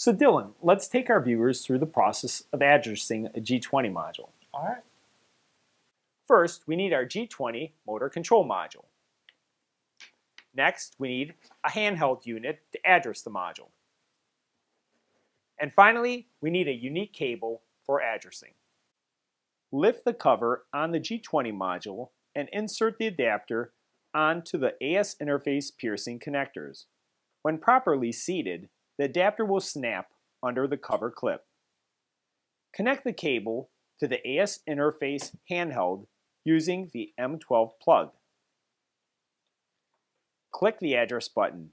So Dylan, let's take our viewers through the process of addressing a G20 module. All right. First, we need our G20 motor control module. Next, we need a handheld unit to address the module. And finally, we need a unique cable for addressing. Lift the cover on the G20 module and insert the adapter onto the AS interface piercing connectors. When properly seated, the adapter will snap under the cover clip. Connect the cable to the AS interface handheld using the M12 plug. Click the address button.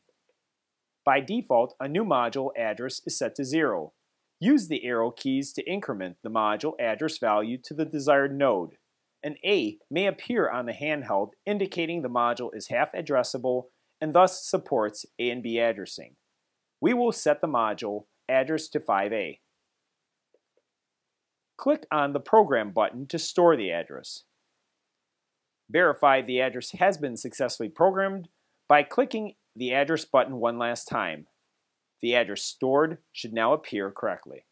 By default, a new module address is set to 0. Use the arrow keys to increment the module address value to the desired node. An A may appear on the handheld indicating the module is half addressable and thus supports A and B addressing we will set the module address to 5A. Click on the Program button to store the address. Verify the address has been successfully programmed by clicking the address button one last time. The address stored should now appear correctly.